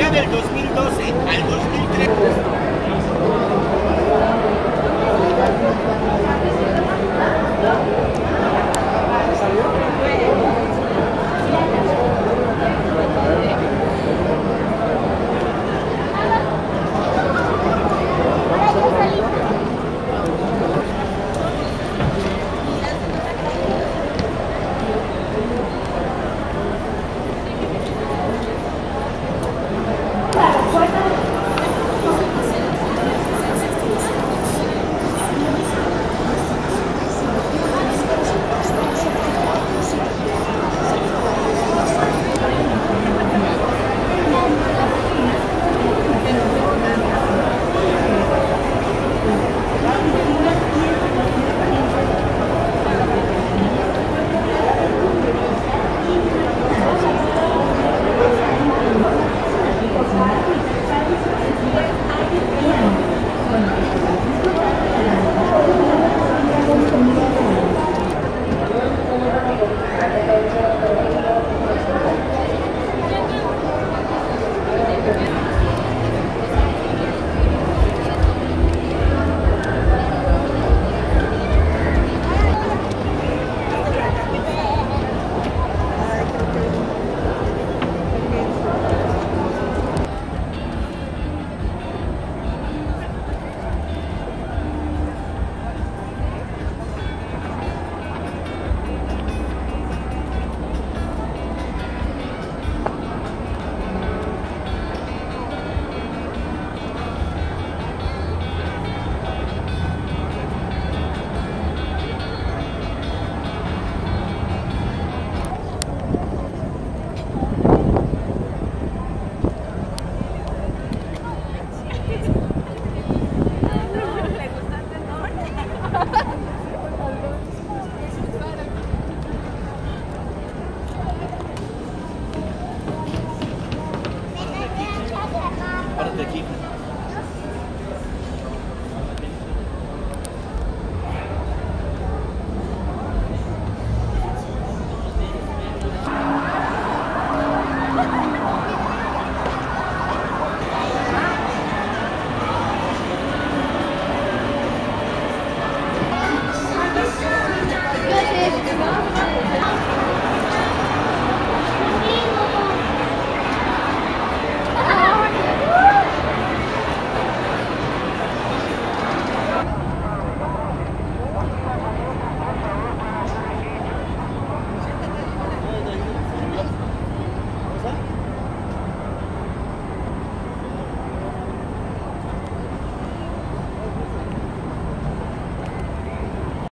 ya del 2012 al 2013.